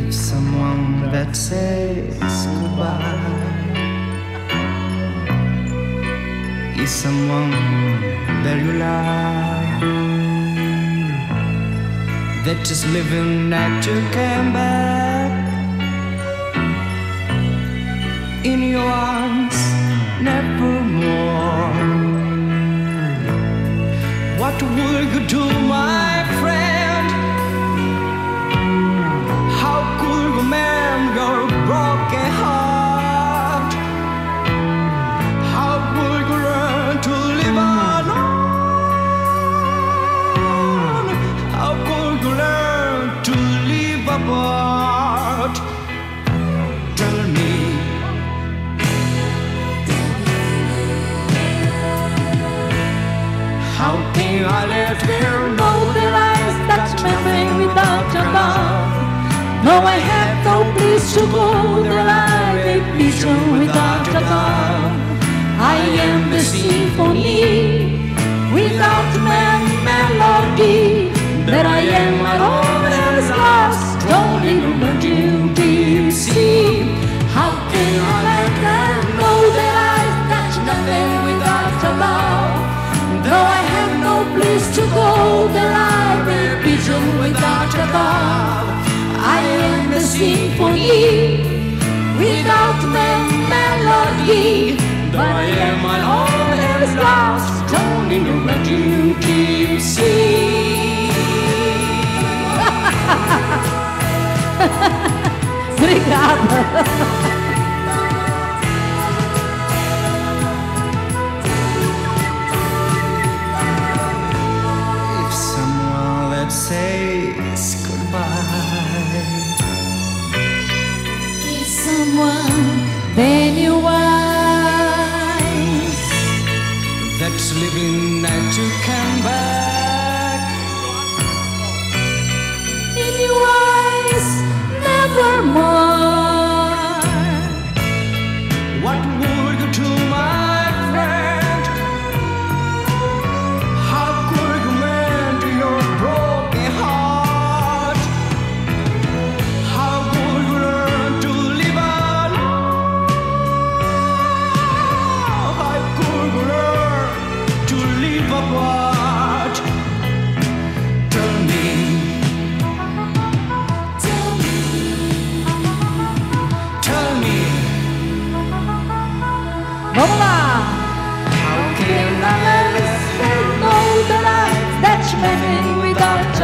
If someone that says goodbye. Is someone that you love, that is living not to come back in your arms nevermore. What will you do, my How can I let her know that I nothing without your love? No, I have no place to go that I may vision without your love. I am the symphony without man melody. That I am alone place to go, that I may vision without your love. I am the symphony without the melody, but I am alone and is lost, only know what you keep see. Obrigada.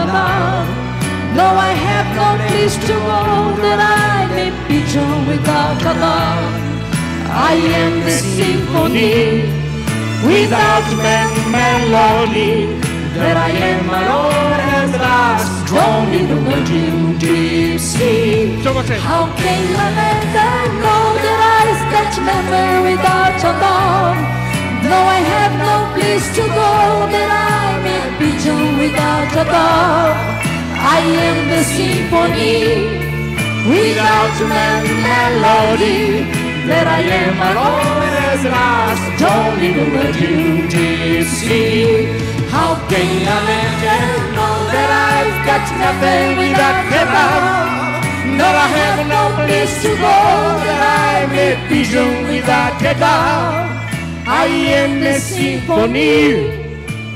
Love. Though I have no place to go, that I may be joy without your love. I am the symphony without man melody. That I am alone and lost, drawn in the virgin deep sea. How can I let that I love. I am the symphony without melody. That I am alone as lost, don't even let you. How can I let them know that I've got nothing without love? No, I have no place to go, that I may be joy without your love. I am the symphony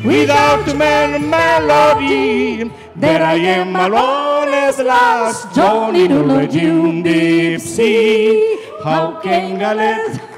without man melody. That I am alone as don't need to you deep sea. How can I let